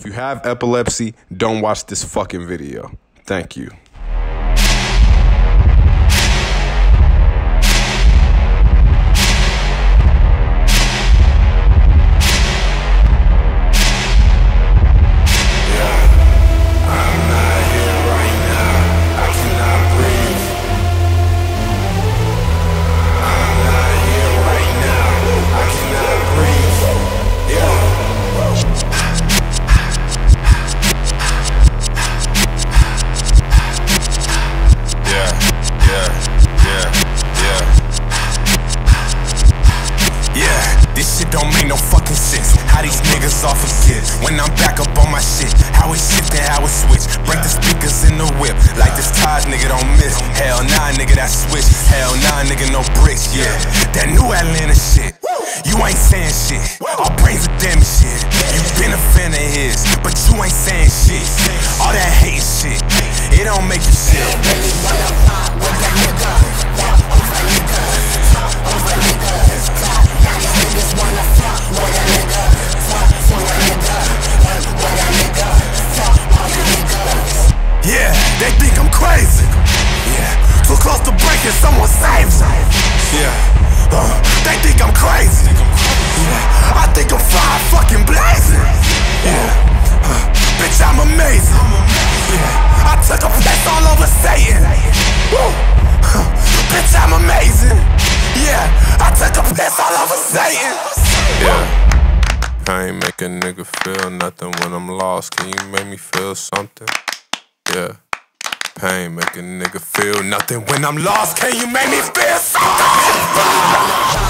If you have epilepsy, don't watch this fucking video. Thank you. Don't make no fucking sense. How these niggas all forget when I'm back up on my shit. How it shift and how it switch. Break the speakers in the whip. Like this Tahj nigga don't miss. Hell nah, nigga, that switch. Hell nah, nigga, no bricks. Yeah, that new Atlanta shit. You ain't saying shit. They think I'm crazy. Yeah, too close to breaking, someone save me. Yeah, uh, they think I'm crazy. Yeah, I think I'm fire fucking blazing. Yeah, uh, bitch, I'm amazing. Yeah, I took a piss all over Satan. Woo. Huh, Bitch, I'm amazing. Yeah, I took a piss all over Satan. Yeah. I ain't make a nigga feel nothing when I'm lost. Can you make me feel something? Yeah. Pain make a nigga feel nothing When I'm lost, can you make me feel something?